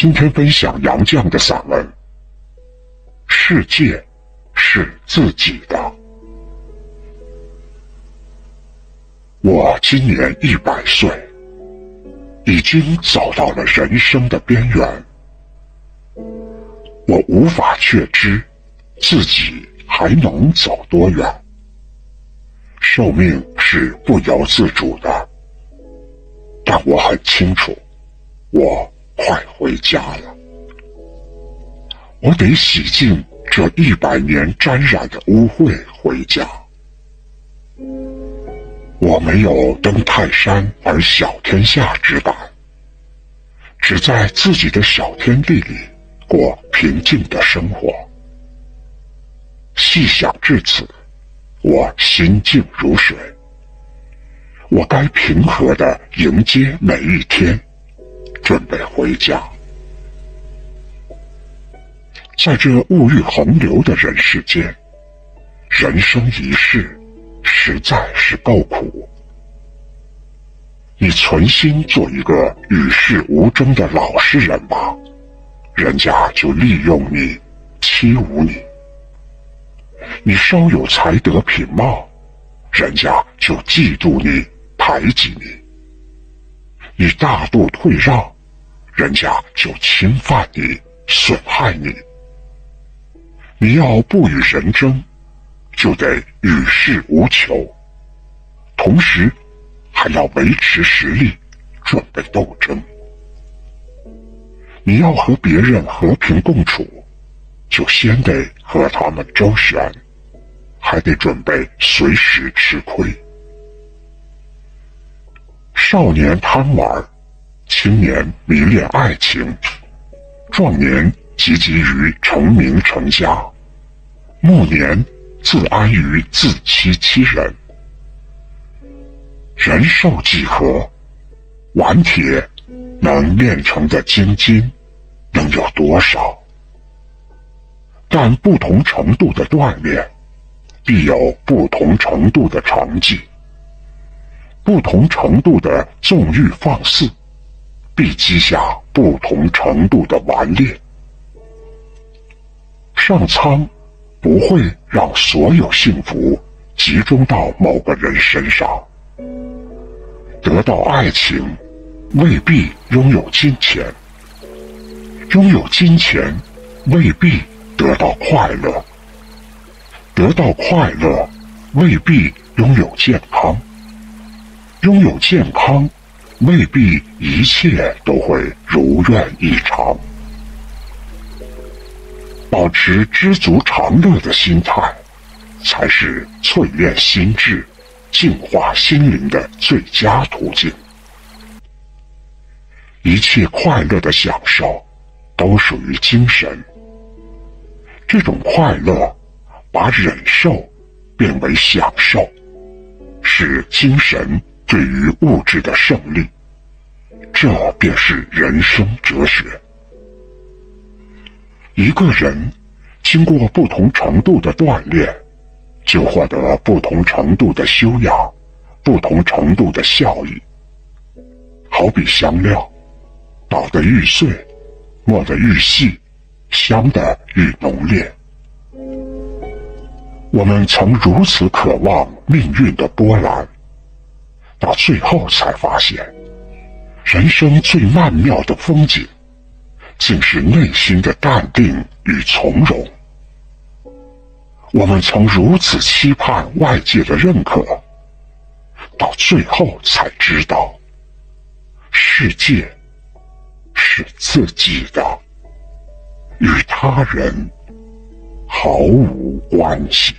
今天分享杨绛的散文《世界是自己的》。我今年一百岁，已经走到了人生的边缘。我无法确知自己还能走多远。寿命是不由自主的，但我很清楚，我。快回家了，我得洗净这一百年沾染的污秽回家。我没有登泰山而小天下之胆，只在自己的小天地里过平静的生活。细想至此，我心静如水。我该平和的迎接每一天。准备回家，在这物欲横流的人世间，人生一世实在是够苦。你存心做一个与世无争的老实人吧，人家就利用你，欺侮你；你稍有才德品貌，人家就嫉妒你，排挤你；你大度退让。人家就侵犯你、损害你。你要不与人争，就得与世无求，同时还要维持实力，准备斗争。你要和别人和平共处，就先得和他们周旋，还得准备随时吃亏。少年贪玩。青年迷恋爱情，壮年积极于成名成家，暮年自安于自欺欺人。人寿几何？顽铁能炼成的精金能有多少？但不同程度的锻炼，必有不同程度的成绩；不同程度的纵欲放肆。必积下不同程度的顽劣。上苍不会让所有幸福集中到某个人身上。得到爱情，未必拥有金钱；拥有金钱，未必得到快乐；得到快乐，未必拥有健康；拥有健康。未必一切都会如愿以偿。保持知足常乐的心态，才是淬炼心智、净化心灵的最佳途径。一切快乐的享受，都属于精神。这种快乐，把忍受变为享受，是精神。对于物质的胜利，这便是人生哲学。一个人经过不同程度的锻炼，就获得不同程度的修养，不同程度的效益。好比香料，捣得愈碎，磨得愈细，香得愈浓烈。我们曾如此渴望命运的波澜。到最后才发现，人生最曼妙的风景，竟是内心的淡定与从容。我们曾如此期盼外界的认可，到最后才知道，世界是自己的，与他人毫无关系。